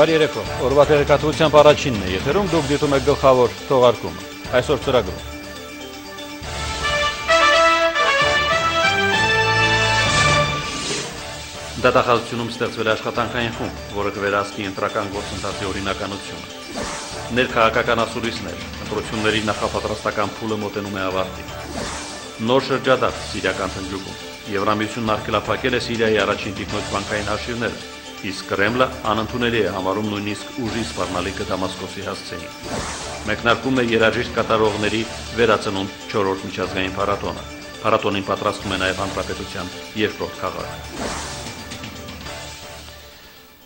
Բարի երեկո։ Օրվա տեղեկատվությամբ առաջինն է եթերում դուք դիտում եք գլխավոր թողարկումը։ Այսօր ծրագրում Դատախազությունում ստեղծվել է աշխատանքային խումբ, որը կվերահսկի ընտրական գործընթացի օրինականությունը։ Ներքաղաքական ասուլիսներ, ընտրությունների նախապատրաստական փուլը մոտենում է ավարտին։ Նոր շրջադարձ Սիրիական թնջուկում։ Եվրամիությունն արգելափակել է Սիրիայի առաջին տիկնոջ բանկային հաշիվները, իսկ Կրեմլը անընդունելի է համարում նույնիսկ ուժի սպառնալիքը Դամասկոսի հասցեին։ Մեկնարկում է երաժիշտ կատարողների վերածնունդ 4-րդ միջազգային փառատոնը։ Փառատոնին պատրաստում է նաև հանրապետության երկրորդ քաղաքը։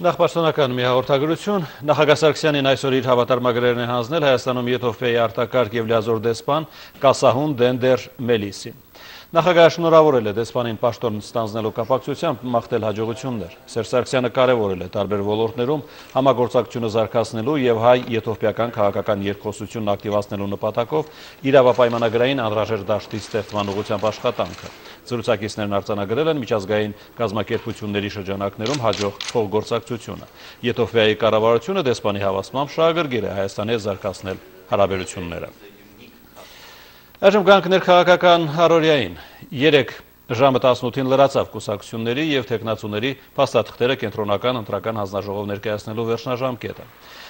Նախ պաշտոնական մի հաղորդագրություն, նախագահ Սարգսյանին այսօր իր հավատարմագրերն է հանձնել Հայաստանում Եթովպիայի արտակարգ եւ լիազոր դեսպան Կասահուն Դենդեր Մելիսին։ Նախագահը շնորհավորել է դեսպանին պաշտոն ստանձնելու կապակցությամբ մաղթել հաջողություններ։ Սերժ Սարգսյանը կարևորել է տարբեր ոլորտներում համագործակցությունը զարգացնելու եւ հայ-եթովպիական քաղաքական երկխոսությունն ակտիվացնելու նպատակով իրավապայմանագրային անհրաժեշտ դաշտի ստեղծման ուղղությամբ աշխատանքը։ Զրուցակիցներն արձանագրել են միջազգային կազմակերպությունների շրջանակներում հաջող փոխգործակցությունը։ Եթովպիայի կառավարությունը դեսպանի հավաստմամբ շահագրգիռ է Հայաստանի զարգացնել հարաբերությունները։ Այժմ գանք ներքաղաքական հարորյային։ Երեք ժամը 18-ին լրացավ կուսակցությունների և թեկնացուների պաստաթղթերը կենտրոնական ընտրական հանձնաժողով ներկայացնելու վերջնաժամկետը։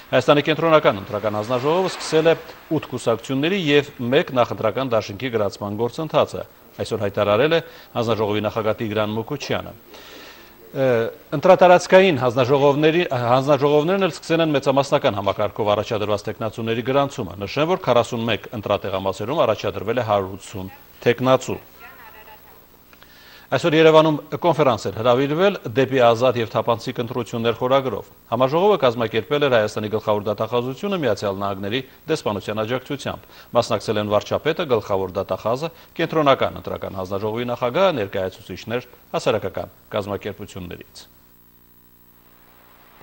Հայաստանի կենտրոնական ընտրական հանձնաժողովը սկսել է 8 կուսակցությունների և 1 նախընտրական դաշինքի գրացման գործընթացը։ Այսօր հայտարարել է հանձնաժողովի նախագահ Տիգրան Մուկուչյանը ընտրատարածքային հանձնաժողովներն էլ սկսել են մեծամասնական համակարգով առաջադրված տեխնացուների գրանցումը։ Նշեմ, որ 41 ընտրատեղամասերում առաջադրվել է 180 տեխնացու։ Այսօր Երևանում կոնֆերանս էր հրավիրվել դեպի ազատ եւ թափանցիկ ընտրություններ խորագրով։ Համաժողովը կազմակերպել էր Հայաստանի գլխավոր դատախազությունը Միացյալ Նահանգների դեսպանության աջակցությամբ։ Մասնակցել են վարչապետը, գլխավոր դատախազը, կենտրոնական ընտրական հանձնաժողովի նախագահը, ներկայացուցիչներ հասարակական կազմակերպություններից։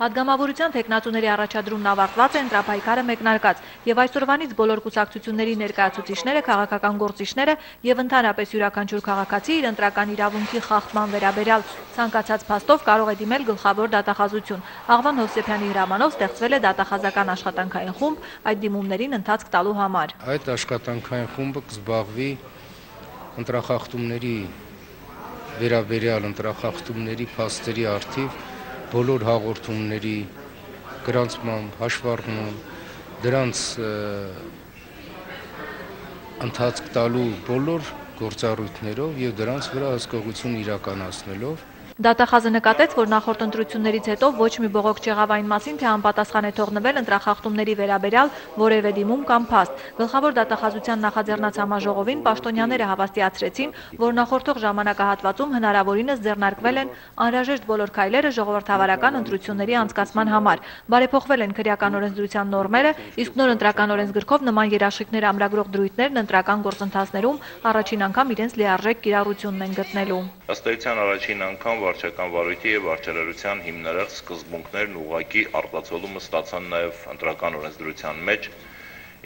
Պատգամավորության թեկնածուների առաջադրումն ավարտված է ընտրապայքարը մեկնարկած եւ այսօրվանից բոլոր կուսակցությունների ներկայացուցիչները, քաղաքական գործիչները եւ ընդհանրապես յուրաքանչյուր քաղաքացի իր ընտրական իրավունքի խախտման վերաբերյալ ցանկացած փաստով կարող է դիմել գլխավոր դատախազություն։ Աղվան Հովսեփյանի հրամանով ստեղծվել է դատախազական աշխատանքային խումբ այդ դիմումներին ընթացք տալու համար։ Այդ աշխատանքային խումբը կզբաղվի ընտրախախտումների վերաբերյալ ընտրախախտումների փաստերի արդիվ բոլոր հաղորդումների գրանցման, հաշվառման, դրանց ընթացք տալու բոլոր գործառույթներով եւ դրանց վրա հսկողություն իրականացնելով Դատախազը նկատեց, որ նախորդ ընտրություններից հետո ոչ մի բողոք չեղավ այն մասին, թե անպատասխան է թողնվել ընտրախախտումների վերաբերյալ որևէ դիմում կամ փաստ։ Գլխավոր դատախազության նախաձեռնած համաժողովին պաշտոնյաները հավաստիացրեցին, որ նախորդող ժամանակահատվածում հնարավորինս ձեռնարկվել են անհրաժեշտ բոլոր քայլերը ժողովրդավարական ընտրությունների անցկացման համար։ Բարեփոխվել են քրեական օրենսդրության նորմերը, իսկ նոր ընտրական օրենսգրքով նման երաշխիքներ ամրագրող դրույթներն ընտրական գործընթացներում առաջին անգամ իրենց լիարժեք կիրառությունն են գտնելու։ Ըստ էության առաջին անգամ վարչական վարույթի եւ վարչարարության հիմնարար սկզբունքներն ուղակի արտացոլումը ստացան նաեւ ընտրական օրենսդրության մեջ,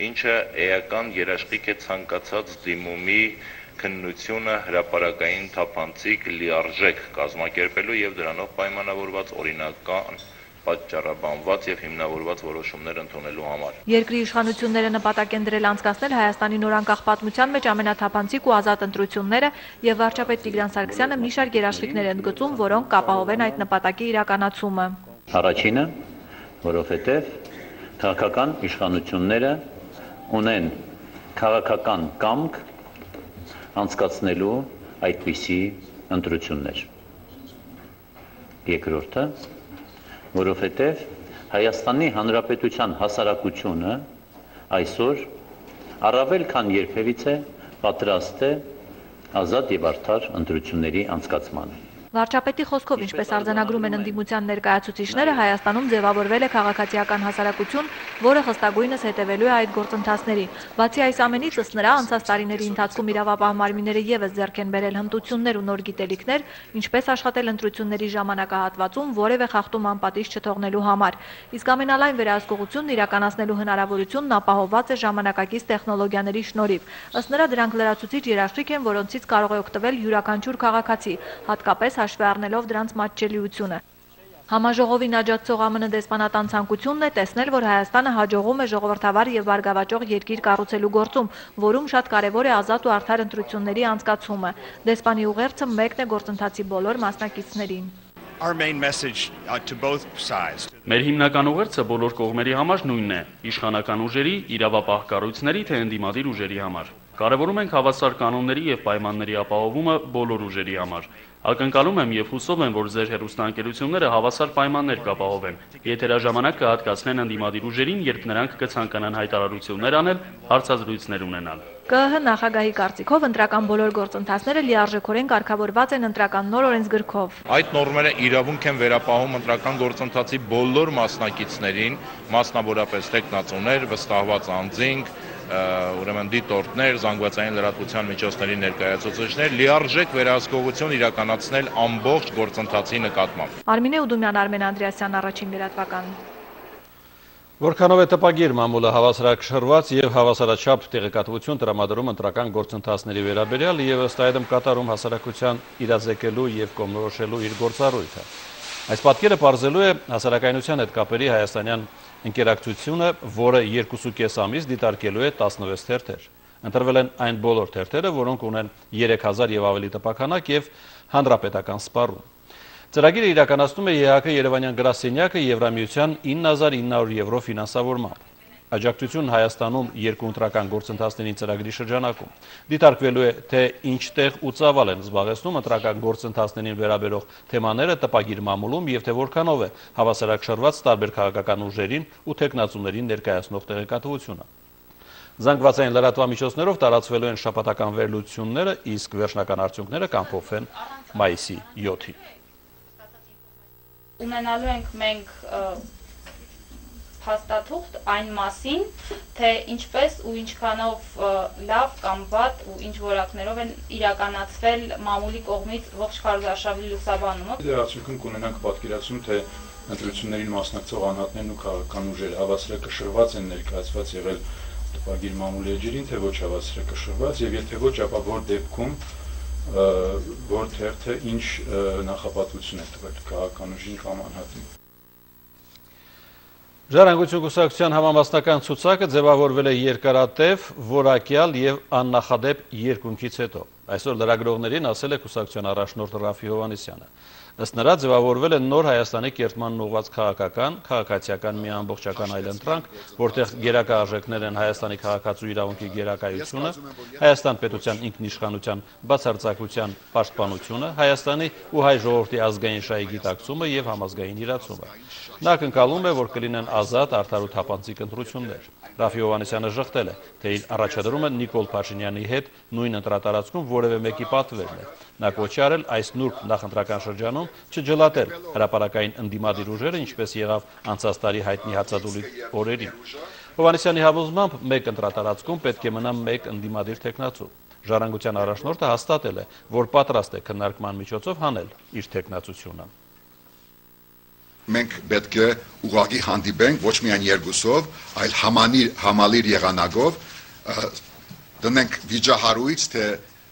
ինչը էական երաշխիք է ցանկացած դիմումի քննությունը հրաապարակային թափանցիկ լիարժեք կազմակերպելու եւ դրանով պայմանավորված օրինական պատճառաբանված եւ հիմնավորված որոշումներ ընդունելու համար։ Երկրի իշխանությունները նպատակ են դրել անցկացնել Հայաստանի նորանկախ պատմության մեջ ամենաթափանցիկ ու ազատ ընտրությունները եւ վարչապետ Տիգրան Սարգսյանը մի շարք երաշխիքներ են գծում, որոնք կապահովեն այդ նպատակի իրականացումը։ Առաջինը, որովհետեւ քաղաքական իշխանությունները ունեն քաղաքական կամք անցկացնելու այդպիսի ընտրություններ։ Երկրորդը որովհետև Հայաստանի Հանրապետության հասարակությունը այսօր առավել քան երբևիցե պատրաստ է ազատ եւ արդար ընտրությունների անցկացմանը։ Վարչապետի խոսքով, ինչպես արձանագրում են ընդդիմության ներկայացուցիչները, Հայաստանում ձևավորվել է քաղաքացիական հասարակություն, որը խստագույնս հետևելու է այդ գործընթացների։ Բացի այս ամենից, ըստ նրա, անցած տարիների ընթացքում իրավապահ մարմինները եւս ձեռք են բերել հմտություններ ու նոր գիտելիքներ, ինչպես աշխատել ընտրությունների ժամանակահատվածում որևէ խախտում անպատիժ չթողնելու համար։ Իսկ ամենալայն վերահսկողությունն իրականացնելու հնարավորությունն ապահովված է ժամանակակից տեխնոլոգիաների շնորհիվ։ Ըստ նրա, դրանք լրացուցիչ երաշխիք են, որոնցից կարող է օգտվել յուրաքանչյուր քաղաքացի, հատկապես հաշվի առնելով դրանց մատչելիությունը։ Համաժողովին աջակցող ԱՄՆ դեսպանատան ցանկությունն է տեսնել, որ Հայաստանը հաջողում է ժողովրդավար եւ բարգավաճող երկիր կառուցելու գործում, որում շատ կարեւոր է ազատ ու արդար ընտրությունների անցկացումը։ Դեսպանի ուղերձը մեկն է գործընթացի բոլոր մասնակիցներին։ Our main message uh, to both sides. Մեր հիմնական ուղերձը բոլոր կողմերի համար նույնն է՝ իշխանական ուժերի, իրավապահ կառույցների թե ընդդիմադիր ուժերի համար։ Կարևորում ենք հավասար կանոնների եւ պայմանների ապահովումը բոլոր ուժերի համար։ Ակնկալում եմ եւ հուսով եմ, որ ձեր հերոստանգերությունները հավասար պայմաններ կապահովեն։ Եթերաժամանակ կհատկացնեն ընդդիմադիր ուժերին, երբ նրանք կցանկանան հայտարարություններ անել, հարցազրույցներ ունենալ։ ԿԸՀ նախագահի կարծիքով ընտրական բոլոր գործընթացները լիարժեքորեն կարգավորված են ընտրական նոր օրենսգրքով։ Այդ նորմերը իրավունք են վերապահում ընտրական գործընթացի բոլոր մասնակիցներին, մասնավորապես տեխնացուներ, վստահված անձինք, ուրեմն դիտորդներ, զանգվածային լրատվության միջոցների ներկայացուցիչներ լիարժեք վերահսկողություն իրականացնել ամբողջ գործընթացի նկատմամբ։ Արմինե Ուդումյան, Արմեն Անդրեասյան, առաջին լրատվական։ Որքանով է տպագիր մամուլը հավասարակշռված եւ հավասարաչափ տեղեկատվություն տրամադրում ընտրական գործընթացների վերաբերյալ եւ ըստ այդմ կատարում հասարակության իրազեկելու եւ կողմնորոշելու իր գործառույթը։ Այս պատկերը բարձելու է հասարակայնության հետ կապերի հայաստանյան ընկերակցությունը, որը 2.5 ամիս դիտարկելու է 16 թերթեր։ Ընտրվել են այն բոլոր թերթերը, որոնք ունեն 3000 եւ ավելի տպականակ եւ հանրապետական սպառում։ Ծրագիրը իրականացնում է ԵՀԿ Երևանյան գրասենյակը Եվրամիության 9900 եվրո ֆինանսավորմամբ։ Աջակցություն Հայաստանում երկու ընտրական գործընթացներին ծրագրի շրջանակում։ Դիտարկվելու է, թե ինչ տեղ ու ծավալ են զբաղեցնում ընտրական գործընթացներին վերաբերող թեմաները տպագիր մամուլում եւ թե որքանով է հավասարակշռված տարբեր քաղաքական ուժերին ու տեխնացուներին ներկայացնող տեղեկատվությունը։ Զանգվածային լրատվամիջոցներով տարածվելու են շապատական վերլությունները, իսկ վերջնական արդյունքները կանփոփվեն մայիսի 7-ին ունենալու ենք մենք փաստաթուղթ այն մասին, թե ինչպես ու ինչքանով լավ կամ վատ ու ինչ որակներով են իրականացվել մամուլի կողմից ողջ քարոզարշավի լուսաբանումը։ Դրա արդյունքում կունենանք պատկերացում, թե ընտրություններին մասնակցող անհատներն ու քաղաքական ուժերը հավասարակշռված են ներկայացված եղել տպագիր մամուլի էջերին, թե ոչ հավասարակշռված եւ եթե ոչ, ապա որ դեպքում որ թերթը ինչ նախապատվություն է տվել քաղաքական ուժին կամ անհատին։ Ժառանգություն կուսակցության համամասնական ցուցակը ձևավորվել է երկարատև, որակյալ եւ աննախադեպ երկունքից հետո։ Այսօր լրագրողներին ասել է կուսակցության առաջնորդ Ռաֆի Հովանեսյանը։ Ըստ նրա ձևավորվել է նոր Հայաստանի կերտման ուղղված քաղաքական, քաղաքացիական մի ամբողջական այլընտրանք, որտեղ գերակա արժեքներ են Հայաստանի քաղաքացու իրավունքի գերակայությունը, Հայաստան պետության ինքնիշխանության բացարձակության պաշտպանությունը, Հայաստանի ու հայ ժողովրդի ազգային շահի գիտակցումը եւ համազգային իրացումը։ Նա կնկալում է, որ կլինեն ազատ, արդար ու թափանցիկ ընտրություններ։ Ռաֆի Հովանեսյանը ժխտել է, թե իր առաջադրումը Նիկոլ Փաշինյանի հետ նույն ընտրատարածքում որևէ մեկի պատվերն է։ Նա կոչի արել այս նուրբ նախընտրական շրջանում չջլատել հրապարակային ընդդիմադիր ուժերը, ինչպես եղավ անցած տարի հայտնի հացադուլի օրերին։ Հովանեսյանի համոզմամբ մեկ ընտրատարածքում պետք է մնա մեկ ընդդիմադիր տեխնացու։ Ժառանգության առաջնորդը հաստատել է, որ պատրաստ է քննարկման միջոցով հանել իր տեխնացությունը մենք պետք է ուղղակի հանդիպենք ոչ միայն երկուսով, այլ համանիր համալիր եղանակով դնենք վիճահարույց, թե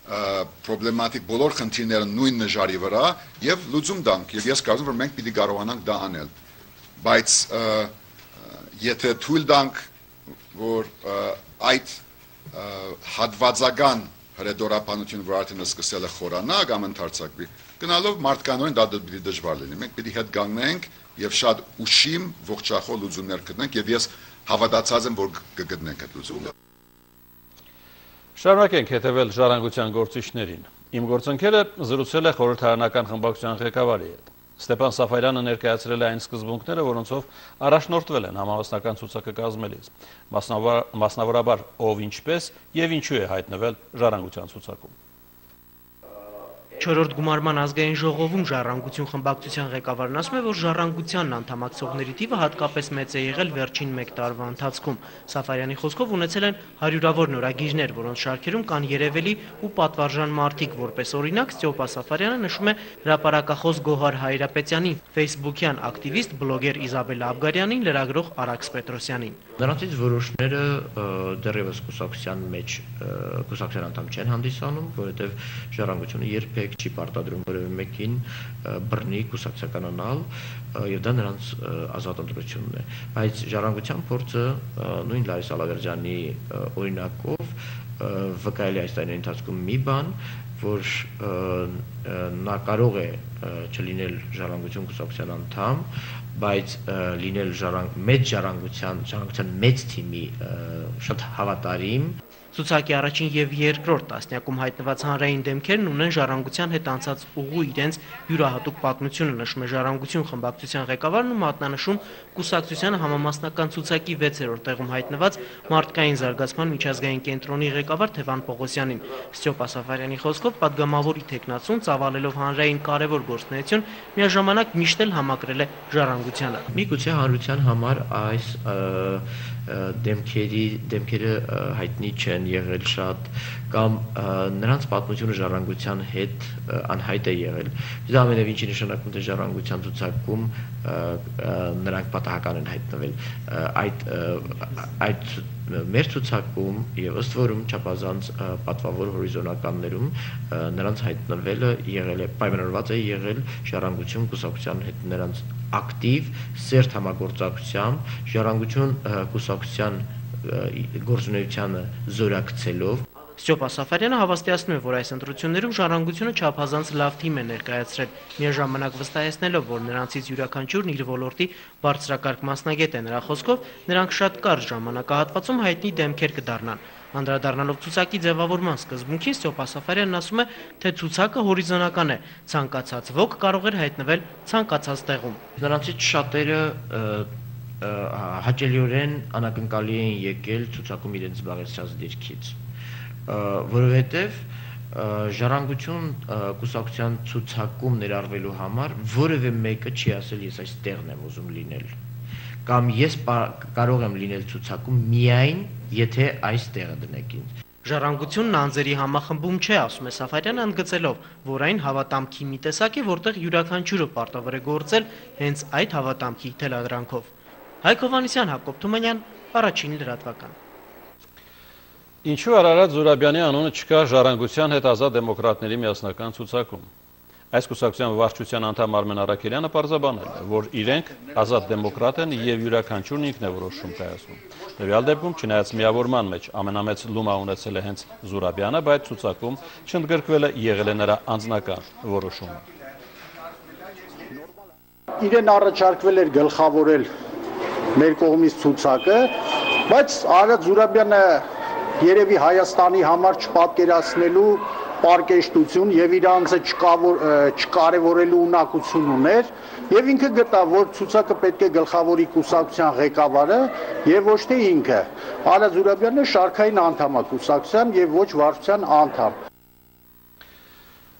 պրոբլեմատիկ բոլոր խնդիրները նույն նժարի վրա եւ լուծում տանք եւ ես կարծում որ մենք պիտի կարողանանք դա անել բայց եթե թույլ տանք որ այդ հadվածական հրեդորապանություն որ արդեն սկսել է խորանա կամ ընդարձակվի գնալով մարդկանոն դա դժվար լինի մենք պիտի հետ գաննենք եւ շատ ուշիմ ողջախոլ լուծումներ գտնենք եւ ես հավատացած եմ որ կգտնենք այդ լուծումները Շարունակենք հետևել ժառանգության գործիչներին։ Իմ գործընկերը զրուցել է խորհրդարանական խմբակցության ղեկավարի հետ։ Ստեփան Սաֆարյանը ներկայացրել է այն սկզբունքները, որոնցով առաջնորդվել են համահասնական ցուցակը կազմելիս։ Մասնավորաբար ով ինչպես եւ ինչու է հայտնվել ժառանգության ցուցակում։ Չորրորդ գումարման ազգային ժողովում ժառանգություն խմբակցության ղեկավարն ասում է, որ ժառանգությանն անդամակցողների թիվը հատկապես մեծ է եղել վերջին 1 տարվա ընթացքում։ Սաֆարյանի խոսքով ունեցել են հարյուրավոր նորագիրներ, որոնց շարքերում կան երևելի ու պատվարժան մարդիկ, որպես օրինակ Ստյոպա Սաֆարյանը նշում է հրապարակախոս Գոհար Հայրապետյանի, Facebook-յան ակտիվիստ բլոգեր Իզաբելա Աբգարյանին, լրագրող Արաքս Պետրոսյանին։ Նրանցից որոշները դեռևս կուսակցության մեջ կուսակցության անդամ չեն հանդիսանում, որովհետև ժառանգությունը երբեք մեկը չի պարտադրում որևէ մեկին բռնի կուսակցականանալ եւ դա նրանց ազատ ընտրությունն է բայց ժառանգության փորձը նույն Լարիս Ալավերջյանի օրինակով վկայելի այս տարիների ընթացքում մի բան որ նա կարող է չլինել ժառանգություն կուսակցության անդամ, բայց լինել ժառանգ մեծ ժառանգության ժառանգության մեծ թիմի շատ հավատարիմ Ցուցակի առաջին եւ երկրորդ տասնյակում հայտնված հանրային դեմքերն ունեն ժառանգության հետ անցած ուղու իրենց յուրահատուկ պատմությունը նշում է ժառանգություն խմբակցության ղեկավարն ու մատնանշում կուսակցության համամասնական ցուցակի 6-րդ տեղում հայտնված մարդկային զարգացման միջազգային կենտրոնի ղեկավար Թևան Պողոսյանին։ Ստեփ Ասաֆարյանի խոսքով падգամավորի տեխնացուն ծավալելով հանրային կարևոր գործունեություն միաժամանակ միշտ էլ համակրել է ժառանգությանը։ Միգուցե հանրության համար այս և, դեմքերի դեմքերը հայտնի չեն եղել շատ կամ նրանց պատմությունը ժառանգության հետ անհայտ է եղել։ Դա ամենևին ինչի նշանակում է ժառանգության ցուցակում նրանք պատահական են հայտնվել։ Այդ այդ մեր ցուցակում եւ ըստ որում չափազանց պատվավոր հորիզոնականներում նրանց հայտնվելը եղել է պայմանավորված է եղել ժառանգություն կուսակցության հետ նրանց ակտիվ սերտ համագործակցությամբ ժառանգություն կուսակցության գործունեությանը զորակցելով Ստյոպ Ասաֆարյանը հավաստիացնում է, որ այս ընտրություններում ժառանգությունը չափազանց լավ թիմ է ներկայացրել, միաժամանակ վստահեցնելով, որ նրանցից յուրաքանչյուրն իր ոլորտի բարձրակարգ մասնագետ է նրա խոսքով, նրանք շատ կարճ ժամանակահատվածում հայտնի դեմքեր կդառնան։ Անդրադառնալով ցուցակի ձևավորման սկզբունքին Ստյոպ Ասաֆարյանն ասում է, թե ցուցակը հորիզոնական է, ցանկացած ոք կարող էր հայտնվել ցանկացած տեղում։ Նրանցից շատերը հաճելիորեն անակնկալի են եկել ցուցակում իրենց զբաղեցրած դիրքից որովհետև ժառանգություն կուսակցության ցուցակում ներառվելու համար որևէ մեկը չի ասել ես այս տեղն եմ ուզում լինել կամ ես կարող եմ լինել ցուցակում միայն եթե այս տեղը դնեք ինձ Ժառանգությունն անձերի համախմբում չէ, ասում է Սաֆարյանը ընդգծելով, որ այն հավատամքի մի տեսակ է, որտեղ յուրաքանչյուրը պարտավոր է գործել հենց այդ հավատամքի թելադրանքով։ Հայկ Հովանեսյան, Հակոբ Թումանյան, առաջին լրատվական։ Ինչու Արարատ Զուրաբյանի անունը չկա ժառանգության հետ ազատ դեմոկրատների միասնական ցուցակում։ Այս կուսակցության վարչության անդամ Արմեն Արաքելյանը պարզաբանել է, որ իրենք ազատ դեմոկրատ են եւ յուրաքանչյուրն ինքն է որոշում կայացնում։ Տվյալ դեպքում չնայած միավորման մեջ ամենամեծ լումա ունեցել է հենց Զուրաբյանը, բայց ցուցակում չընդգրկվել է եղել է նրա անձնական որոշումը։ Իրեն առաջարկվել էր գլխավորել մեր կողմից ցուցակը, բայց Արարատ Զուրաբյանը երևի Հայաստանի համար չպատկերացնելու պարկեշտություն եւ իր անձը չկարևորելու ունակություն ուներ եւ ինքը գտավ որ ցուցակը պետք է գլխավորի կուսակցության ղեկավարը եւ ոչ թե ինքը Արա Զուրաբյանը շարքային անդամ է կուսակցության եւ ոչ վարչության անդամ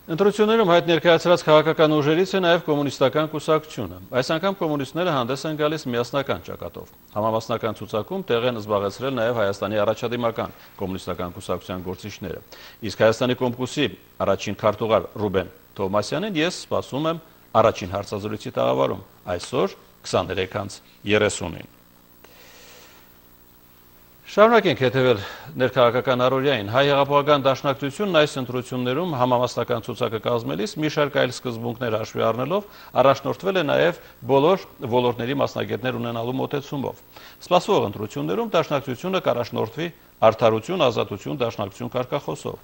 Ընտրություններում հայտ ներկայացրած քաղաքական ուժերից է նաև կոմունիստական կուսակցությունը։ Այս անգամ կոմունիստները հանդես են գալիս միասնական ճակատով։ Համամասնական ցուցակում տեղ են զբաղեցրել նաև Հայաստանի առաջադիմական կոմունիստական կուսակցության գործիչները։ Իսկ Հայաստանի Կոմկուսի առաջին քարտուղար Ռուբեն Թովմասյանին ես սպասում եմ առաջին հարցազրույցի տաղավարում այսօր 23:30-ին։ Շարունակենք հետևել ներքաղաքական առօրյային։ Հայ հեղափոխական դաշնակցությունն այս ընտրություններում համամասնական ցուցակը կազմելիս մի շարք այլ սկզբունքներ հաշվի առնելով առաջնորդվել է նաև բոլոր ոլորտների մասնագետներ ունենալու մոտեցումով։ Սպասվող ընտրություններում դաշնակցությունը կառաջնորդվի արդարություն, ազատություն, դաշնակցություն կարգախոսով։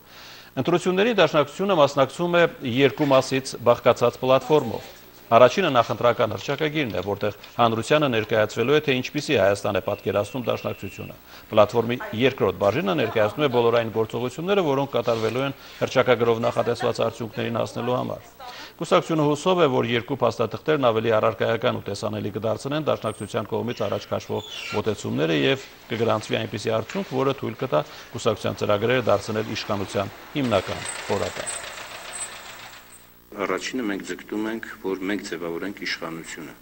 Ընտրությունների դաշնակցությունը մասնակցում է երկու մասից բաղկացած պլատֆորմով։ Առաջինը նախընտրական հրճակագիրն է, որտեղ հանրությանը ներկայացվելու է, թե ինչպիսի Հայաստան է պատկերացնում դաշնակցությունը։ Պլատֆորմի երկրորդ բաժինը ներկայացնում է բոլոր այն գործողությունները, որոնք կատարվելու են հրճակագրով նախատեսված արդյունքներին հասնելու համար։ Կուսակցությունը հուսով է, որ երկու փաստաթղթերն ավելի առարկայական ու տեսանելի կդարձնեն դաշնակցության կողմից առաջ քաշվող մոտեցումները եւ կգրանցվի այնպիսի արդյունք, որը թույլ կտա կուսակցության ծրագրերը դարձնել իշխանության հիմնական խորատար առաջինը մենք ձգտում ենք, որ մենք ձևավորենք իշխանությունը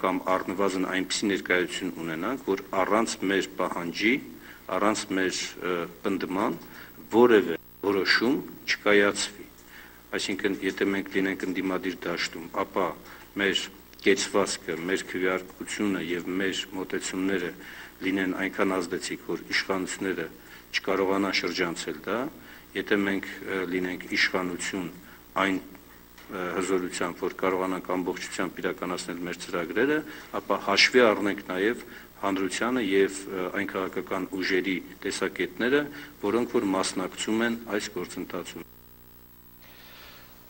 կամ առնվազն այնպիսի ներկայություն ունենանք, որ առանց մեր պահանջի, առանց մեր պնդման որևէ որոշում չկայացվի։ Այսինքն, եթե մենք լինենք ընդդիմադիր դաշտում, ապա մեր կեցվածքը, մեր քվեարկությունը եւ մեր մոտեցումները լինեն այնքան ազդեցիկ, որ իշխանությունները չկարողանան շրջանցել դա, եթե մենք լինենք իշխանություն այն հզորությամբ, որ կարողանանք ամբողջությամբ իրականացնել մեր ծրագրերը, ապա հաշվի առնենք նաև հանրությանը եւ այն քաղաքական ուժերի տեսակետները, որոնք որ մասնակցում են այս գործընթացում։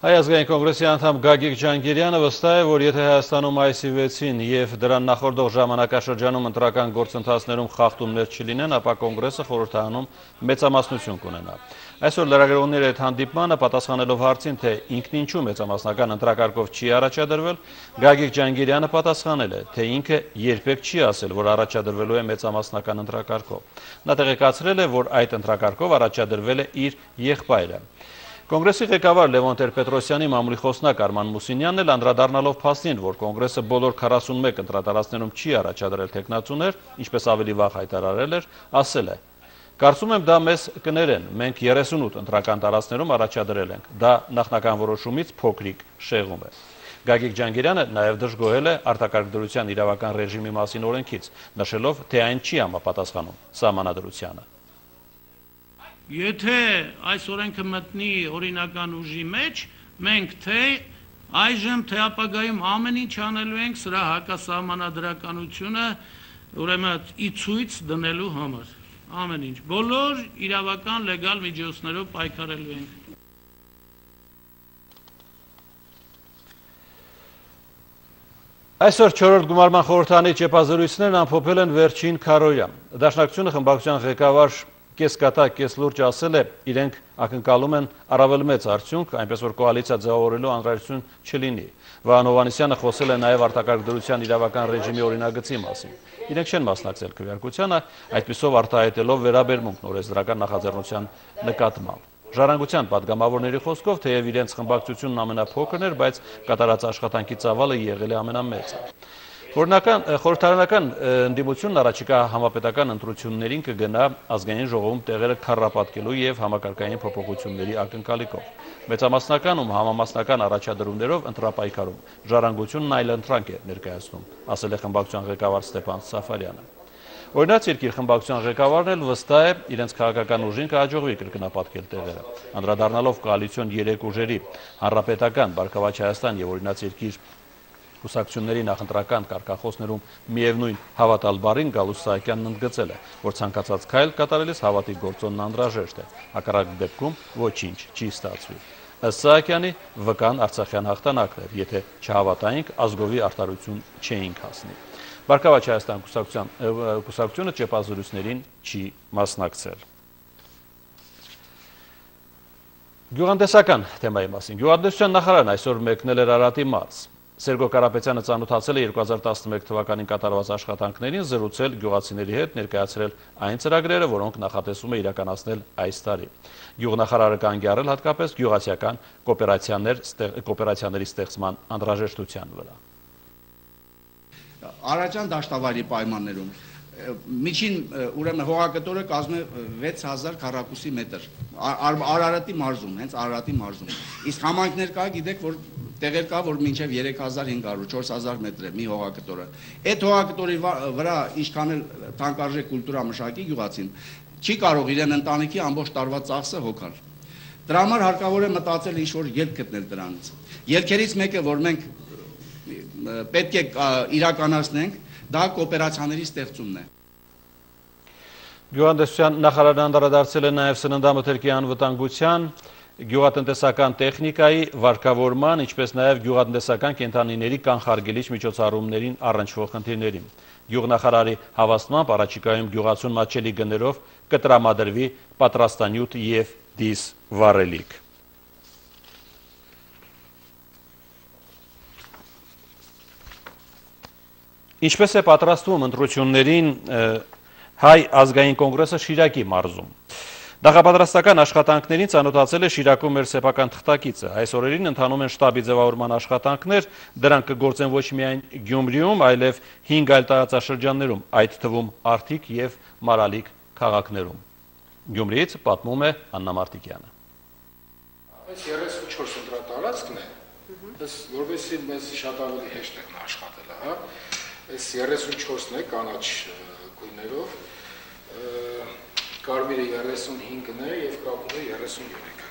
Հայ ազգային կոնգրեսի անդամ Գագիկ Ջանգիրյանը վստահ է, որ եթե Հայաստանում այսի 6-ին եւ դրան նախորդող ժամանակաշրջանում ընտրական գործընթացներում խախտումներ չլինեն, ապա կոնգրեսը խորհրդանում մեծամասնություն կունենա։ Այսօր լրագրողների այդ հանդիպմանը պատասխանելով հարցին, թե ինքն ինչու մեծամասնական ընտրակարգով չի առաջադրվել, Գագիկ Ջանգիրյանը պատասխանել է, թե ինքը երբեք չի ասել, որ առաջադրվելու է մեծամասնական ընտրակարգով։ Նա տեղեկացրել է, որ այդ ընտրակարգով առաջադրվել է իր եղբայրը։ Կոնգրեսի ղեկավար Լևոն Տեր-Պետրոսյանի մամուլի խոսնակ Արման Մուսինյանն էլ անդրադառնալով փաստին, որ կոնգրեսը բոլոր 41 ընտրատարածքներում չի առաջադրել տեխնացուներ, ինչպես ավելի վաղ հայտարարել էր, ասել է. Կարծում եմ դա մեզ կներեն, մենք 38 ընտրական տարածներում առաջադրել ենք, դա նախնական որոշումից փոքրիկ շեղում է։ Գագիկ Ջանգիրյանը նաև դժգոհել է արտակարգ դրության իրավական ռեժիմի մասին օրենքից, նշելով, թե այն չի համապատասխանում սահմանադրությանը։ Եթե այս օրենքը մտնի օրինական ուժի մեջ, մենք թե այժմ թե ապագայում ամեն ինչ անելու ենք սրա հակասահմանադրականությունը ուրեմն ի ցույց դնելու համար ամեն ինչ։ Բոլոր իրավական լեգալ միջոցներով պայքարելու ենք։ Այսօր 4-րդ գումարման խորհրդանի ճեպազրույցներն ամփոփել են վերջին քարոյա։ Դաշնակցությունը խմբակցության ղեկավար կես կատա, կես լուրջ ասել է, իրենք ակնկալում են առավել մեծ արդյունք, այնպես որ կոալիցիա ձևավորելու անհրաժեշտություն չլինի։ Վահան Հովանեսյանը խոսել է նաև արտակարգդրության իրավական ռեժիմի օրինագծի մասին։ Իրենք չեն մասնակցել քվեարկությանը, այդպիսով արտահայտելով վերաբերմունք նորեզրական նախաձեռնության նկատմամբ։ Ժառանգության падգամավորների խոսքով թեև իրենց խմբակցությունն ամենափոքրն էր, բայց կատարած աշխատանքի ծավալը եղել է ամենամեծը։ Օրինական խորհրդարանական ընդդիմությունն առաջիկա համապետական ընտրություններին կգնա ազգային ժողովում տեղերը քառապատկելու եւ համակարգային փոփոխությունների ակնկալիքով։ Մեծամասնական ու համամասնական առաջադրումներով ընտրապայքարում ժառանգությունն այլ ընտրանք է ներկայացնում, ասել է խմբակցության ղեկավար Ստեփան Սաֆարյանը։ Օրինաց երկիր խմբակցության ղեկավարն էլ վստահ է իրենց քաղաքական ուժին կհաջողվի կրկնապատկել տեղերը։ Անդրադառնալով կոալիցիոն 3 ուժերի հանրապետական, Բարգավաճ Հայաստան եւ օրինաց երկիր կուսակցությունների նախընտրական կարգախոսներում միևնույն հավատալ բառին Գալուս Սահակյանն ընդգծել է, որ ցանկացած քայլ կատարելիս հավատի գործոնն անհրաժեշտ է։ Հակառակ դեպքում ոչինչ չի ստացվի։ Ըստ Սահակյանի վկան Արցախյան հաղթանակն էր, եթե չհավատայինք, ազգովի արտարություն չէինք հասնի։ Բարգավաճ Հայաստան կուսակցության կուսակցությունը ճեպազրույցներին չի մասնակցել։ Գյուղանդեսական թեմայի մասին։ Գյուղանդեսության նախարարն այսօր մեկնել էր Արարատի մարզ։ Սերգո Կարապետյանը ծանոթացել է 2011 թվականին կատարված աշխատանքներին, զրուցել գյուղացիների հետ, ներկայացրել այն ծրագրերը, որոնք նախատեսում է իրականացնել այս տարի։ Գյուղնախարարը կանգ առել հատկապես գյուղացիական կոոպերացիաներ, կոոպերացիաների ստեղծման անհրաժեշտության վրա։ Արաջան դաշտավարի պայմաններում միջին ուրեմն հողակտորը կազմում է 6000 քառակուսի մետր Արարատի մարզում, հենց Արարատի մարզում։ Իսկ համայնքներ կա, գիտեք, որ տեղեր կա, որ մինչև 3500, 4000 մետր է մի հողակտորը։ Այդ հողակտորի վրա ինչքան էլ թանկարժեք կուլտուրա մշակի գյուղացին, չի կարող իրեն ընտանիքի ամբողջ տարվա ծախսը հոգալ։ Դրա համար հարկավոր է մտածել ինչ որ ելք գտնել դրանից։ Ելքերից մեկը, որ մենք պետք է իրականացնենք, դա կոոպերացիաների ստեղծումն է։ Գյուղատնտեսության նախարարն անդրադարձել է նաև սննդամթերքի անվտանգության, գյուղատնտեսական տեխնիկայի վարկավորման, ինչպես նաև գյուղատնտեսական կենթանիների կանխարգելիչ միջոցառումներին առնչվող խնդիրներին։ Գյուղնախարարի հավաստմամբ առաջիկայում գյուղացուն մատչելի գներով կտրամադրվի պատրաստանյութ եւ դիս վառելիք։ Ինչպես է պատրաստվում ընտրություններին հայ ազգային կոնգրեսը Շիրակի մարզում։ Նախապատրաստական աշխատանքներին ծանոթացել է Շիրակում մեր սեփական թղթակիցը։ Այս օրերին ընթանում են շտաբի ձևավորման աշխատանքներ, դրանք կգործեն ոչ միայն Գյումրիում, այլև 5 այլ տարածաշրջաններում, այդ թվում Արթիկ եւ Մարալիկ քաղաքներում։ Գյումրիից պատմում է Աննա Մարտիկյանը։ Այս 34 ընտրատարածքն է, ըստ որովհետեւ մեզ շատ ավելի հեշտ է աշխատելը, հա։ Այս 34-ն է կանաչ գույներով Կարմիրը 35-ն է եւ կապույտը 33-ը։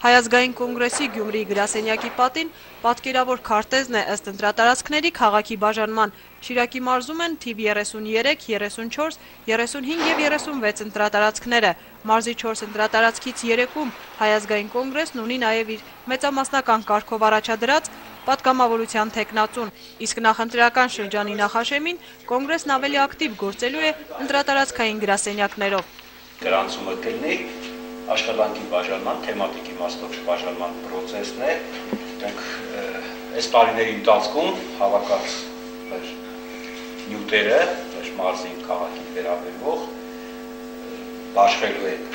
Հայազգային կոնգրեսի Գյումրիի գրասենյակի պատին պատկերավոր քարտեզն է ըստ ընտրատարածքների քաղաքի բաժանման։ Շիրակի մարզում են թիվ 33, 34, 35 եւ 36 ընտրատարածքները։ Մարզի 4 ընտրատարածքից 3-ում Հայազգային կոնգրեսն ունի նաեւ իր մեծամասնական կարգով առաջադրած պատգամավորության տեխնացուն, իսկ նախընտրական շրջանի նախաշեմին կոնգրեսն ավելի ակտիվ գործելու է ընտրատարածքային գրասենյակներով։ Գրանցումը կլինի աշխատանքի բաժանման, թեմատիկի իմաստով բաժանման process-ն է։ Մենք այս տարիների ընթացքում հավաքած մեր նյութերը, մեր մարզի քաղաքին վերաբերող բաշխելու են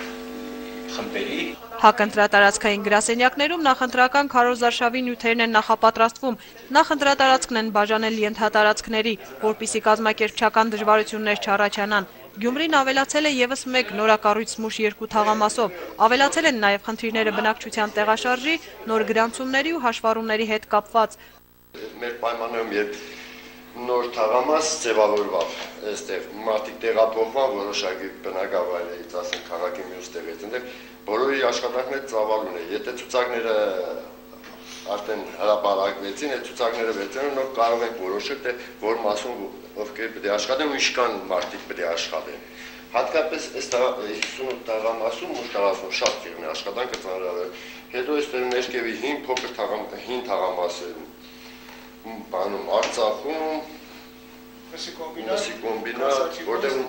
խմբերի Հակընտրատարածքային գրասենյակներում նախընտրական քարոզարշավի նյութերն են նախապատրաստվում։ Նախընտրատարածքն են բաժանել ենթատարածքների, որպիսի կազմակերպչական դժվարություններ չառաջանան։ Գյումրին ավելացել է եւս մեկ նորակառույց սմուշ երկու թաղամասով։ Ավելացել են նաեւ խնդիրները բնակչության տեղաշարժի, նոր գրանցումների ու հաշվառումների հետ կապված։ Մեր պայմաններում երբ նոր թաղամաս ձևավորվավ, այստեղ մարդիկ տեղափոխման որոշակի բնակավայրերից, ասենք քաղաքի մյուս տեղից, այնտեղ բոլորի աշխատանքները ծավալուն է։ Եթե ցուցակները արդեն հրապարակվեցին, այդ ցուցակները վերցնելով նոր կարող ենք որոշել, թե որ մասում ովքեր պետք է աշխատեն ու ինչքան մարդիկ պետք է աշխատեն։ Հատկապես այս 58 տաղամասում ու տարածում շատ ֆիրմի աշխատանքը ծանրավեր։ Հետո այստեղ ներքևի 5 փոքր թաղամ 5 թաղամասեր բանում Արցախում Մսի կոմբինատ, մսի կոմբինատ, որտեղ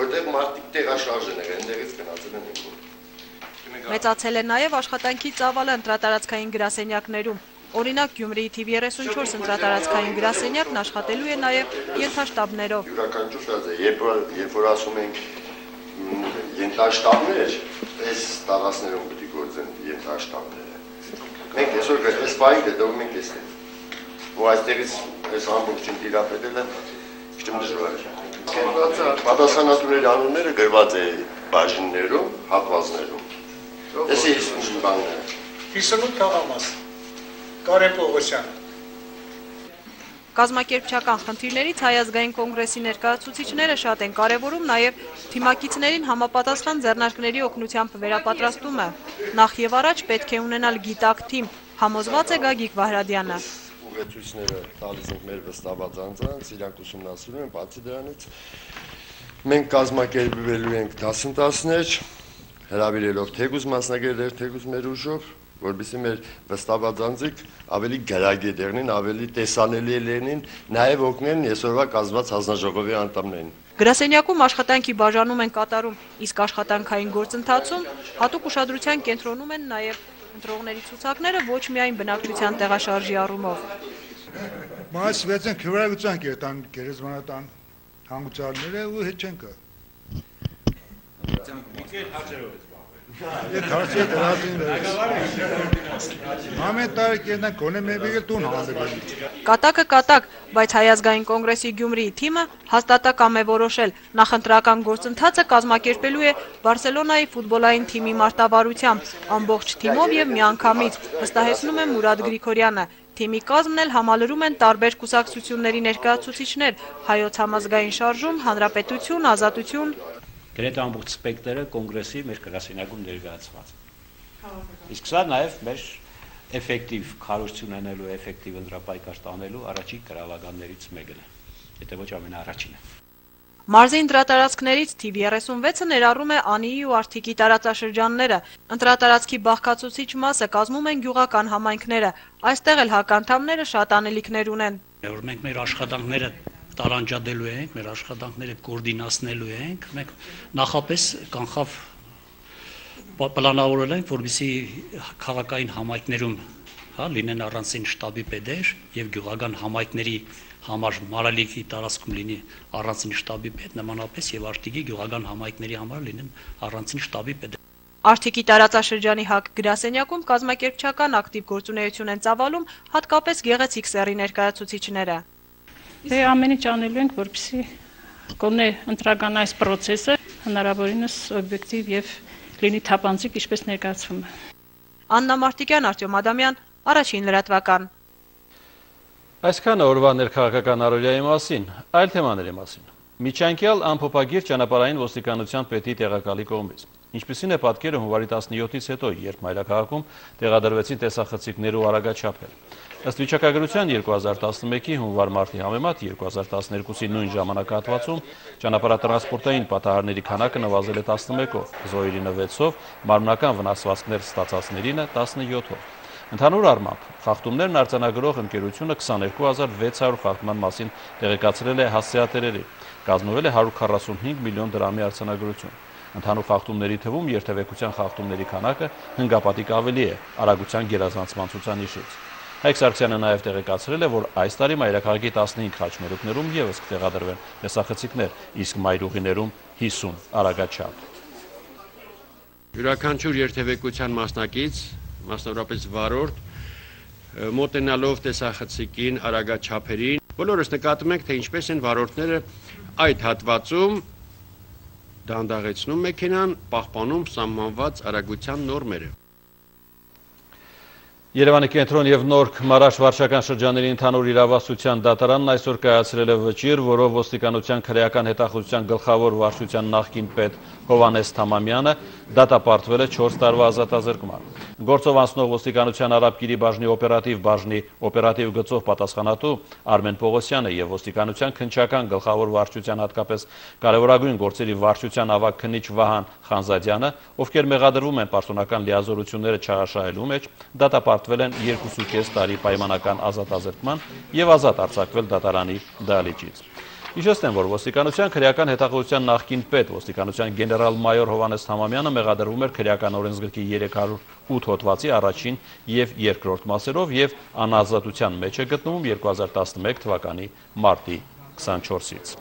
որտեղ մարդիկ տեղաշարժ են եղել, այնտեղից գնացել են ինքնուրույն Մեծացել է նաև աշխատանքի ծավալը ընտրատարածքային գրասենյակներում։ Օրինակ Գյումրիի թիվ 34 ընտրատարածքային գրասենյակն աշխատելու է նաև ենթաշտաբներով։ Յուրաքանչյուր ֆազա, երբ որ երբ որ ասում ենք ենթաշտաբներ, այս տարածներում պետք է գործեն ենթաշտաբները։ Մենք այսօր այս ֆայլը գտնում ենք այստեղ։ Ու այստեղից այս ամբողջին դիապետելը իշխում դժվար է։ Պատասխանատուների անունները գրված է բաժիններում, հատվածներում։ Էսի ինչ բանն է։ 58 թաղամաս։ Կարեն Պողոսյան։ Կազմակերպչական խնդիրներից հայազգային կոնգրեսի ներկայացուցիչները շատ են կարևորում նաև թիմակիցներին համապատասխան ձեռնարկների օգնությամբ վերապատրաստումը։ Նախ եւ առաջ պետք է ունենալ գիտակ թիմ, համոզված է Գագիկ Վահրադյանը ուղեցույցները տալիս ենք մեր վստահված անձանց, իրանք ուսումնասիրում են, բացի դրանից մենք կազմակերպվելու ենք դասընթացներ, հրավիրելով թեգուզ մասնագետներ, թեգուզ մեր ուժով, որովհետեւ մեր վստահված անձիկ ավելի գրագետ եղնին, ավելի տեսանելի ելնին, նաև օգնեն այսօրվա կազմված հանձնաժողովի անդամներին։ Գրասենյակում աշխատանքի բաժանում են կատարում, իսկ աշխատանքային գործընթացում հատուկ ուշադրության կենտրոնում են նաև ընտրողների ցուցակները ոչ միայն բնակչության տեղաշարժի առումով։ Բայց վեցեն քվրագության կերտան գերեզմանատան հանգուցալները ու հետ չեն կա։ Միքել հաջերով Եկ հարցի դրածին Ամեն տարի կենան կոնե մեբիգել տուն հանդիպել։ Կատակը կատակ, բայց հայազգային կոնգրեսի Գյումրիի թիմը հաստատակամ է որոշել։ Նախընտրական գործընթացը կազմակերպելու է Բարսելոնայի ֆուտբոլային թիմի մարտավարությամբ, ամբողջ թիմով եւ միանգամից, վստահեցնում է Մուրադ Գրիգորյանը։ Թիմի կազմն էլ համալրում են տարբեր կուսակցությունների ներկայացուցիչներ՝ հայոց համազգային շարժում, հանրապետություն, ազատություն, գրեթե ամբողջ սպեկտրը կոնգրեսի մեր գրասենյակում ներկայացված։ Իսկ սա նաև մեր էֆեկտիվ քարոշություն անելու, էֆեկտիվ ընտրապայքար տանելու առաջին կրավականներից մեկն է, եթե ոչ ամենաառաջինը։ Մարզի ընտրատարածքներից թիվ 36-ը ներառում է Անիի ու Արթիկի տարածաշրջանները։ Ընտրատարածքի բաղկացուցիչ մասը կազմում են գյուղական համայնքները։ Այստեղ էլ հականդամները շատ անելիքներ ունեն։ Որ մենք մեր աշխատանքները տարանջադելու ենք, մեր աշխատանքները կոորդինացնելու ենք, մենք նախապես կանխավ պլանավորել ենք, որպեսզի քաղաքային համայնքներում հա լինեն առանցին շտաբի պետեր եւ գյուղական համայնքների համար մարալիքի տարածքում լինի առանցին շտաբի պետ, նմանապես եւ արտիկի գյուղական համայնքների համար լինեն առանցին շտաբի պետ։ Արթիկի տարածաշրջանի հակ գրասենյակում կազմակերպչական ակտիվ գործունեություն են ծավալում հատկապես գեղեցիկ սերի ներկայացուցիչները։ Դե ամեն ինչ անելու ենք, որպեսզի կոնե ընտրական այս process-ը հնարավորինս օբյեկտիվ եւ լինի թափանցիկ, ինչպես ներկայացվում է։ Աննա Մարտիկյան, Արտյոմ Ադամյան, առաջին լրատվական։ Այսքանը օրվա ներքաղաքական առօրյայի մասին, այլ թեմաների մասին։ Միջանկյալ ամփոփագիր ճանապարհային ոստիկանության պետի տեղակալի կողմից։ Ինչպիսին է պատկերը հունվարի 17-ից հետո, երբ մայրաքաղաքում տեղադրվեցին տեսախցիկներ ու արագաչափեր։ Ըստ վիճակագրության 2011-ի հունվար-մարտի համեմատ 2012-ի նույն ժամանակահատվածում ճանապարհատրանսպորտային պատահարների քանակը նվազել է 11-ով, զոհերինը 6-ով, մարմնական վնասվածքներ ստացածներինը 17-ով։ Ընդհանուր առմամբ, խախտումներն արձանագրող ընկերությունը 22600 խախտման մասին տեղեկացրել է հասցեատերերի, կազմվել է 145 միլիոն դրամի արձանագրություն։ Ընդհանուր խախտումների թվում երթևեկության խախտումների քանակը հնգապատիկ ավելի է արագության գերազանցման ցուցանիշից։ Հայկ Սարգսյանը նաև տեղեկացրել է, որ այս տարի մայրաքաղաքի 15 խաչմերուկներում եւս կտեղադրվեն տեսախցիկներ, իսկ մայրուղիներում 50 արագաչափ։ Յուրաքանչյուր երթևեկության մասնակից, մասնավորապես վարորդ, մոտենալով տեսախցիկին, արագաչափերին, բոլորս նկատում ենք, թե ինչպես են վարորդները այդ հատվածում դանդաղեցնում մեքենան, պահպանում սահմանված արագության նորմերը։ Երևանի կենտրոն եւ Նորք Մարաշ վարչական շրջանների ընդհանուր իրավասության դատարանն այսօր կայացրել է վճիր, որով ոստիկանության քրեական հետախուզության գլխավոր վարչության նախկին պետ Հովանես Թամամյանը դատապարտվել է 4 տարվա ազատազրկման։ Գործով անցնող ոստիկանության Արաբկիրի բաժնի օպերատիվ բաժնի օպերատիվ գծով պատասխանատու Արմեն Պողոսյանը եւ ոստիկանության քնչական գլխավոր վարչության հատկապես կարևորագույն գործերի վարչության ավակ քնիչ Վահան Խանզադյանը, ովքեր մեղադրվում են պաշտոնական լիազորությունները չարաշահելու մեջ, դատապարտվել են 2.5 տարի պայմանական ազատազրկման եւ ազատ արձակվել դատարանի դահլիճից։ Իջեցնեմ, որ ոստիկանության քրեական հետախուզության նախկին պետ ոստիկանության գեներալ մայոր Հովանես Թամամյանը մեղադրվում էր քրեական օրենսգրքի 308 հոդվածի առաջին եւ երկրորդ մասերով եւ անազատության մեջ է գտնվում 2011 թվականի մարտի 24-ից։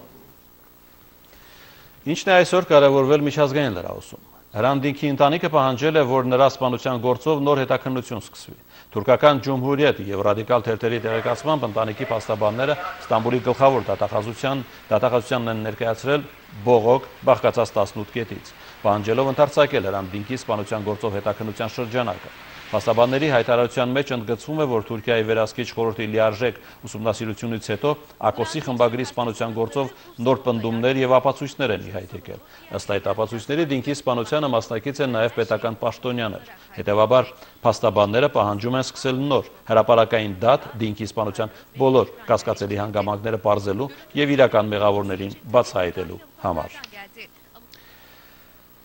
Ինչն է այսօր կարևորվել միջազգային լրահոսում։ Հրանդինքի ընտանիքը պահանջել է, որ նրա սպանության գործով նոր հետաքննություն սկսվի։ Թուրքական ջումհուրիետ եւ ռադիկալ թերթերի տեղեկացմամբ ընտանիքի փաստաբանները Ստամբուլի գլխավոր դատախազության դատախազությանն են ներկայացրել բողոք բաղկացած 18 կետից, պահանջելով ընդարձակել Հրանդինքի սպանության գործով հետաքննության շրջանակը։ Փաստաբանների հայտարարության մեջ ընդգծվում է, որ Թուրքիայի վերահսկիչ խորհրդի լիարժեք ուսումնասիրությունից հետո Ակոսի խմբագրի սպանության գործով նոր պնդումներ եւ ապացույցներ են իհայտ եկել։ Ըստ այդ ապացույցների դինքի սպանությանը մասնակից են նաեւ պետական պաշտոնյաներ։ Հետևաբար փաստաբանները պահանջում են սկսել նոր հրաապարակային դատ դինքի սպանության բոլոր կասկածելի հանգամանքները բարձելու եւ իրական մեղավորներին բացահայտելու համար։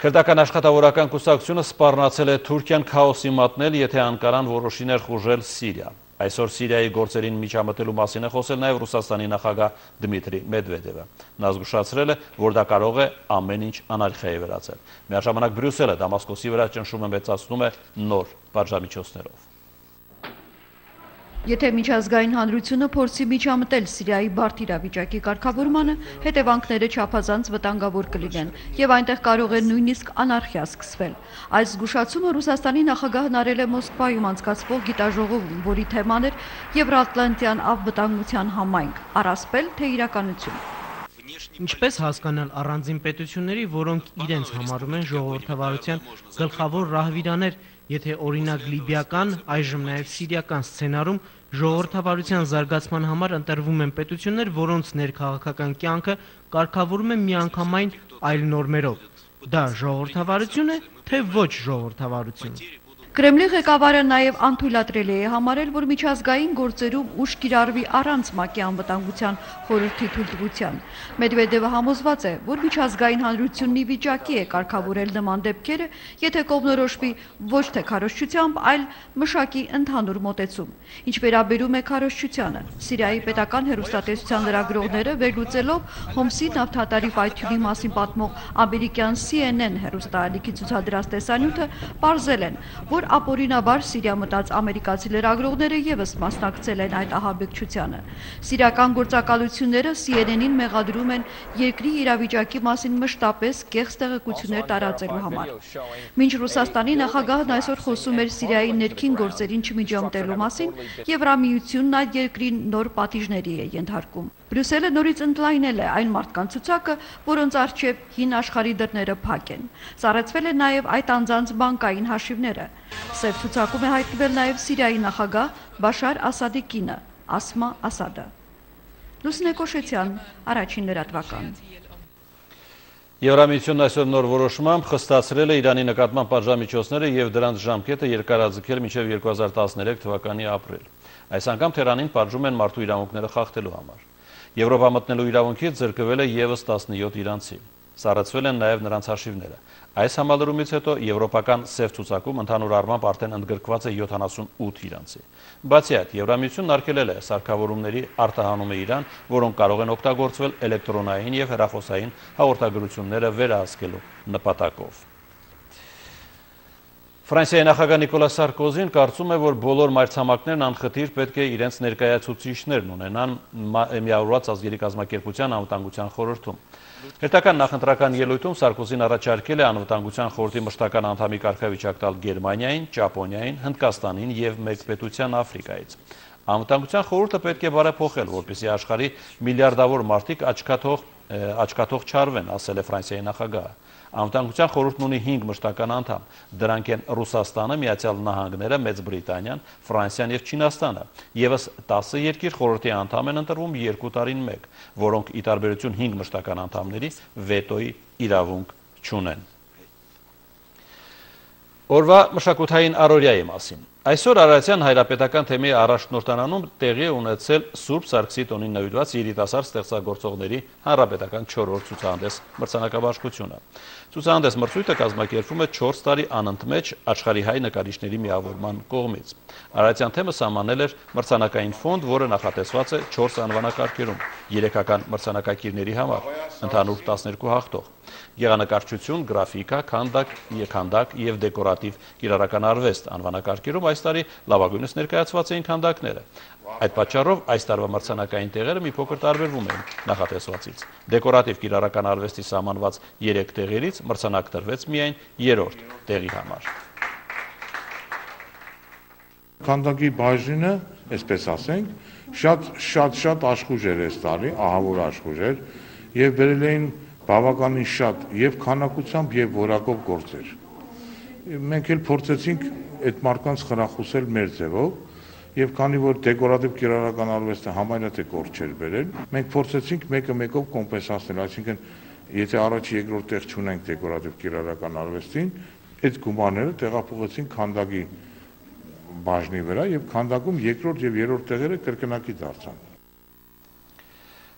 Քրդական աշխատավորական կուսակցությունը սպառնացել է Թուրքիան քաոսի մատնել, եթե Անկարան որոշի ներխուժել Սիրիա։ Այսօր Սիրիայի գործերին միջամտելու մասին է խոսել նաև Ռուսաստանի նախագահ Դմիտրի Մեդվեդևը։ Նա զգուշացրել է, որ դա կարող է ամեն ինչ անարգայի վերածել։ Միաժամանակ Բրյուսելը Դամասկոսի վրա ճնշումը մեծացնում է նոր վարժամիջոցներով։ Եթե միջազգային հանրությունը փորձի միջամտել Սիրիայի բարդ իրավիճակի կարգավորմանը, հետևանքները չափազանց վտանգավոր կլինեն եւ այնտեղ կարող է նույնիսկ անարխիա սկսվել։ Այս զգուշացումը Ռուսաստանի նախագահն արել է Մոսկվայում անցկացվող գիտաժողովում, որի թեման էր Եվրատլանտյան ավտանգության համայնք՝ առասպել թե իրականություն։ Ինչպես հասկանալ առանձին պետությունների, որոնք իրենց համարում են ժողովրդավարության գլխավոր ռահվիրաներ, եթե օրինակ լիբիական, այժմ նաև սիրիական սցենարում ժողովրդավարության զարգացման համար ընտրվում են պետություններ, որոնց ներքաղաքական կյանքը կարգավորում է միանգամայն այլ նորմերով։ Դա ժողովրդավարություն է, թե ոչ ժողովրդավարություն։ Կրեմլի ղեկավարը նաև անթույլատրելի է համարել, որ միջազգային գործերում ուժ կիրառվի առանց ՄԱԿ-ի անվտանգության խորհրդի թույլտվության։ Մեդվեդևը համոզված է, որ միջազգային հանրությունն ի վիճակի է կարգավորել նման դեպքերը, եթե կողմնորոշվի ոչ թե քարոշչությամբ, այլ մշակի ընդհանուր մոտեցում։ Ինչ վերաբերում է քարոշչությանը, Սիրիայի պետական հերոստատեսության լրագրողները վերլուծելով Հոմսի նավթատարի պայթյունի մասին պատմող ամերիկյան CNN հերոստալիքի ցուցադրած տեսանյութը, ողրզել են, որ որ ապօրինաբար Սիրիա մտած ամերիկացի լրագրողները եւս մասնակցել են այդ ահաբեկչությանը։ Սիրիական գործակալությունները CNN-ին մեղադրում են երկրի իրավիճակի մասին մշտապես կեղծ տեղեկություններ տարածելու համար։ Մինչ Ռուսաստանի նախագահն այսօր խոսում էր Սիրիայի ներքին գործերին չմիջամտելու մասին, Եվրամիությունն այդ երկրին նոր պատիժների է ենթարկում։ Բրյուսելը նորից ընդլայնել է այն մարդկանց ցուցակը, որոնց արչև հին աշխարհի դռները փակ են։ Սառեցվել է նաև այդ անձանց բանկային հաշիվները։ Սև ցուցակում է հայտնվել նաև Սիրիայի նախագահ Բաշար Ասադի կինը, Ասմա Ասադը։ Լուսինե Կոշեցյան, առաջին լրատվական։ Եվրամիությունն այսօր նոր որոշմամբ խստացրել է Իրանի նկատմամբ պատժամիջոցները եւ դրանց ժամկետը երկարաձգել մինչեւ 2013 թվականի ապրիլ։ Այս անգամ Թերանին պատժում են մարդու իրավունքները խախտելու համար։ Եվրոպա մտնելու իրավունքից զրկվել է եւս 17 իրանցի։ Սառեցվել են նաև նրանց հաշիվները։ Այս համալրումից հետո եվրոպական սև ցուցակում ընդհանուր առմամբ արդեն ընդգրկված է 78 իրանցի։ Բացի այդ, Եվրամիությունն արգելել է սարքավորումների արտահանումը Իրան, որոնք կարող են օգտագործվել էլեկտրոնային եւ հեռախոսային հաղորդագրությունները վերահսկելու նպատակով։ Ֆրանսիայի նախագահ Նիկոլա Սարկոզին կարծում է, որ բոլոր մայրցամաքներն անխտիր պետք է իրենց ներկայացուցիչներն ունենան միավորված ազգերի կազմակերպության անվտանգության խորհրդում։ Հերթական նախընտրական ելույթում Սարկոզին առաջարկել է անվտանգության խորհրդի մշտական անդամի կարգավիճակ տալ Գերմանիային, Ճապոնիային, Հնդկաստանին եւ մեկ պետության Աֆրիկայից։ Անվտանգության խորհուրդը պետք է բարեփոխել, որպեսզի աշխարհի միլիարդավոր մարդիկ աչքաթող աչքաթող չարվեն, ասել է Ֆրանսիայի նախագահը։ Անվտանգության խորհուրդն ունի 5 մշտական անդամ։ Դրանք են Ռուսաստանը, Միացյալ Նահանգները, Մեծ Բրիտանիան, Ֆրանսիան եւ Չինաստանը։ Եվս 10 երկիր խորհրդի անդամ են ընտրվում 2 տարին մեկ, որոնք ի տարբերություն 5 մշտական անդամների վետոյի իրավունք չունեն։ Օրվա մշակութային առօրյայի մասին։ Այսօր Արարատյան հայրապետական թեմի առաջնորդանանում տեղի ունեցել Սուրբ Սարգսի տոնին նվիրված երիտասարդ ստեղծագործողների հանրապետական 4-րդ ցուցահանդես մրցանակաբաշխությունը։ Ցուցահանդես մրցույթը կազմակերպվում է 4 տարի անընդմեջ աշխարհի հայ նկարիչների միավորման կողմից։ Արարատյան թեմը սահմանել էր մրցանակային ֆոնդ, որը նախատեսված է 4 անվանակարգերում՝ երեքական մրցանակակիրների համար, ընդհանուր 12 հաղթող։ Գեղանկարչություն, գրաֆիկա, քանդակ, եկանդակ եւ դեկորատիվ կիրառական արվեստ անվանակարգերում այս տարի լավագույնս ներկայացված էին քանդակները։ Այդ պատճառով այս տարվա մրցանակային տեղերը մի փոքր տարբերվում են նախատեսվածից։ Դեկորատիվ կիրառական արվեստի սահմանված 3 տեղերից մրցանակ տրվեց միայն 3-րդ տեղի համար։ Քանդակի բաժինը, այսպես ասենք, շատ շատ շատ աշխուժ էր այս տարի, ահավոր աշխուժ էր եւ բերել էին բավականին շատ եւ քանակությամբ եւ որակով գործեր։ Մենք էլ փորձեցինք այդ մարկանց խրախուսել մեր ձևով եւ քանի որ դեկորատիվ կիրառական արվեստը համայնա թե կորչ չէր բերել, մենք փորձեցինք մեկը մեկով կոմպենսացնել, այսինքն եթե առաջի երկրորդ տեղ չունենք դեկորատիվ կիրառական արվեստին, այդ գումարները տեղափոխեցինք քանդակի բաժնի վրա եւ քանդակում երկրորդ եւ երրորդ տեղերը կրկնակի դարձան։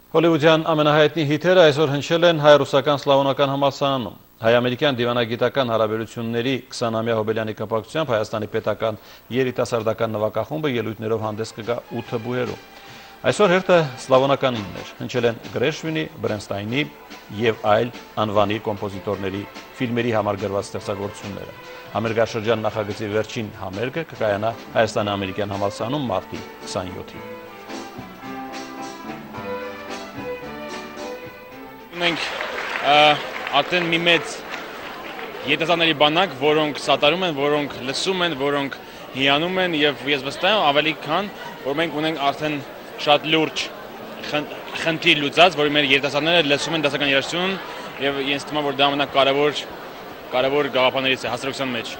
Հոլիվուդյան ամենահայտնի հիթերը այսօր հնչել են հայ-ռուսական սլավոնական համալսարանում։ Հայ-ամերիկյան դիվանագիտական հարաբերությունների 20-ամյա հոբելյանի կապակցությամբ Հայաստանի պետական երիտասարդական նվակախումբը ելույթներով հանդես կգա 8 բուհերում։ Այսօր հերթը սլավոնականինն էր։ Հնչել են Գրեշվինի, Բրենստայնի եւ այլ անվանի կոմպոզիտորների ֆիլմերի համար գրված ստեղծագործությունները։ Համերգաշրջան նախագծի վերջին համերգը կկայանա Հայաստան-ամերիկյան համալսարանում մարտի 27-ին։ Մենք արդեն մի մեծ երիտասարդների բանակ, որոնք սատարում են, որոնք լսում են, որոնք հիանում են եւ ես վստահ եմ ավելի քան որ մենք ունենք արդեն շատ լուրջ խնդիր լուծած, որ մեր երիտասարդները լսում են դասական երաժշտություն եւ ինձ թվում է որ դա ամենակարևոր կարևոր գաղափարներից է հասարակության մեջ։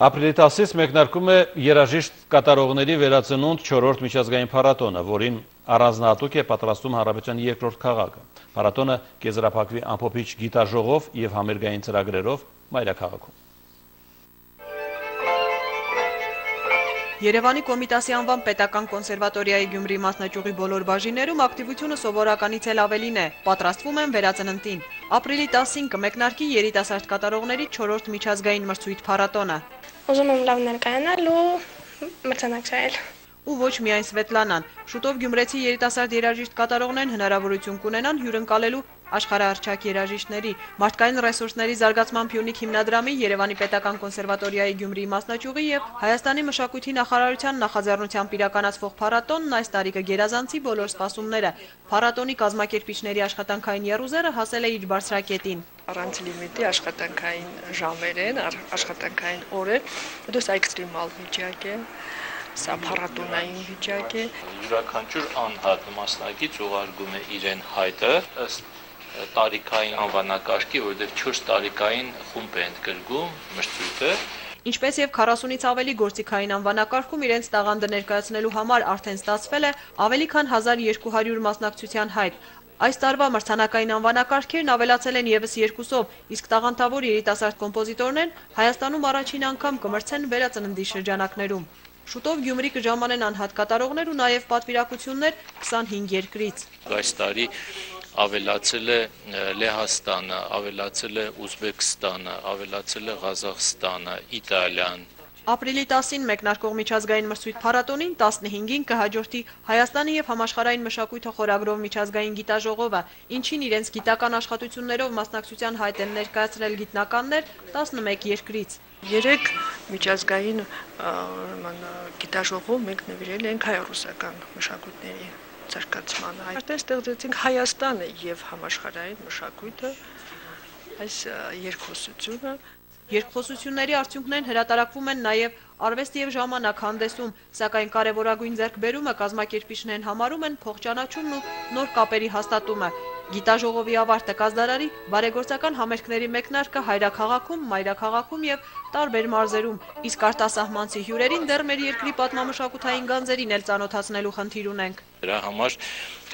Ապրիլի 10-ից մեկնարկում է երաժիշտ կատարողների վերածնունդ 4-րդ միջազգային փառատոնը, որին առանձնահատուկ է պատրաստում Հանրապետության երկրորդ քաղաքը։ Փառատոնը կեզրափակվի ամփոփիչ գիտաժողով եւ համերգային ծրագրերով մայրաքաղաքում։ Երևանի Կոմիտասի անվան պետական կոնսերվատորիայի Գյումրի մասնաճյուղի բոլոր բաժիններում ակտիվությունը սովորականից էլ ավելին է։ Պատրաստվում են վերածննդին։ Ապրիլի 10-ին կմեկնարկի երիտասարդ կատարողների 4-րդ միջազգային մրցույթ փառատոնը։ Ուզում եմ լավ ներկայանալ ու մրցանակցել ու ոչ միայն Սվետլանան։ Շուտով գյումրեցի երիտասարդ երաժիշտ կատարողներն հնարավորություն կունենան հյուրընկալելու աշխարհահռչակ երաժիշտների մարդկային ռեսուրսների զարգացման Փյունիկ հիմնադրամի Երևանի Պետական կոնսերվատորիայի Գյումրիի մասնաճյուղի եւ Հայաստանի մշակույթի նախարարության նախաձեռնությամբ իրականացվող փառատոնն այս տարի կգերազանցի բոլոր սպասումները։ Փառատոնի կազմակերպիչների աշխատանքային երուզերը հասել է իր բարձրակետին առանց լիմիտի աշխատանքային ժամեր են, աշխատանքային օրեր, դուս էքստրեմալ վիճակ է սա փառատոնային վիճակ է։ Յուրաքանչյուր անհատ մասնակից ուղարկում է իրեն հայտը ըստ տարիքային անվանակարգի, որտեղ 4 տարիքային խումբ է ընդգրկում մրցույթը։ Ինչպես եւ 40-ից ավելի գործիքային անվանակարգում իրենց տաղանդը ներկայացնելու համար արդեն ստացվել է ավելի քան 1200 մասնակցության հայտ։ Այս տարվա մրցանակային անվանակարգերն ավելացել են եւս երկուսով, իսկ տաղանդավոր երիտասարդ կոմպոզիտորներն Հայաստանում առաջին անգամ կմրցեն վերածննդի շրջանակներում։ Շուտով Գյումրի կժամանեն անհատ կատարողներ ու նաև պատվիրակություններ 25 երկրից։ Այս տարի ավելացել է Լեհաստանը, ավելացել է Ուզբեկստանը, ավելացել է Ղազախստանը, Իտալիան, Ապրիլի 10-ին մեկնարկող միջազգային մրցույթ փառատոնին 15-ին կհաջորդի Հայաստանի եւ համաշխարհային մշակույթը խորագրով միջազգային գիտաժողովը, ինչին իրենց գիտական աշխատություններով մասնակցության հայտ են ներկայացրել գիտնականներ 11 երկրից։ Երեք միջազգային գիտաժողով մենք նվիրել ենք հայ-ռուսական մշակույթների ցարկացմանը։ Այդտեղ ստեղծեցինք Հայաստանը եւ համաշխարհային մշակույթը այս երկխոսությունը Երկխոսությունների արդյունքներն հրատարակվում են նաև արվեստ եւ ժամանակ հանդեսում, սակայն կարևորագույն ձեռքբերումը կազմակերպիչներն համարում են փոխճանաչումն ու նոր կապերի հաստատումը։ Գիտաժողովի ավարտը կազդարարի բարեգործական համերգների մեկնարկը հայրաքաղաքում, մայրաքաղաքում եւ տարբեր մարզերում, իսկ արտասահմանցի հյուրերին դեռ մեր երկրի պատմամշակութային գանձերին էլ ծանոթացնելու խնդիր ունենք։ Դրա համար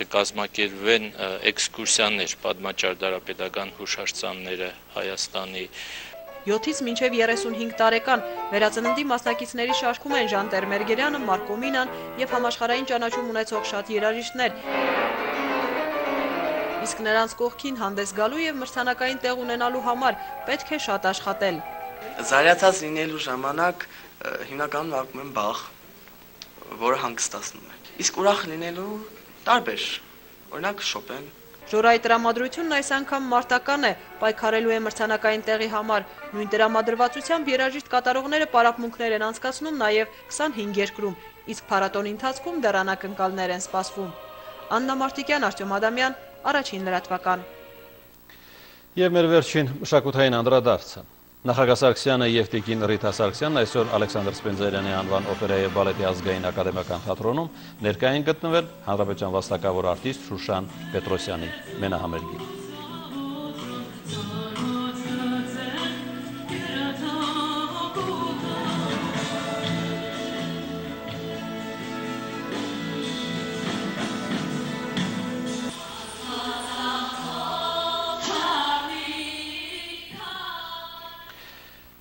կկազմակերպվեն էքսկուրսիաներ, պատմաճարտարապետական հուշարձանները Հայաստանի 7-ից մինչև 35 տարեկան վերածննդի մասնակիցների շարքում են Ժան Տերմերգերյանը, Մարկո Մինան եւ համաշխարհային ճանաչում ունեցող շատ երաժիշտներ։ Իսկ նրանց կողքին հանդես գալու եւ մրցանակային տեղ ունենալու համար պետք է շատ աշխատել։ Զարյացած լինելու ժամանակ հիմնականում արկում եմ բախ, որը հանգստացնում է։ Իսկ ուրախ լինելու տարբեր, օրինակ Շոպեն, Ժորայի տրամադրությունն այս անգամ մարտական է, պայքարելու է մրցանակային տեղի համար։ Նույն տրամադրվածությամբ երաժիշտ կատարողները պարապմունքներ են անցկացնում նաև 25 երկրում, իսկ փառատոնի ընթացքում դեռ անակնկալներ են սպասվում։ Աննա Մարտիկյան, Արտյոմ Ադամյան, առաջին լրատվական։ Եվ մեր վերջին մշակութային անդրադարձը։ Նախագահ Սարգսյանը եւ Տիկին Ռիթա Սարգսյանն այսօր Ալեքսանդր Սպենձերյանի անվան օպերայի եւ բալետի ազգային ակադեմիական թատրոնում ներկային գտնվել հանրապետության վաստակավոր արտիստ Շուշան Պետրոսյանի մենահամերգին։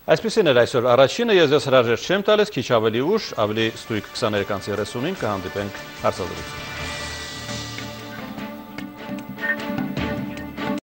Այսպեսին էր այսօր առաջինը, ես ես հրաժեշտ չեմ տալիս, քիչ ավելի ուշ, ավելի ստույգ 23-35 կհանդիպենք հարցազրույցում։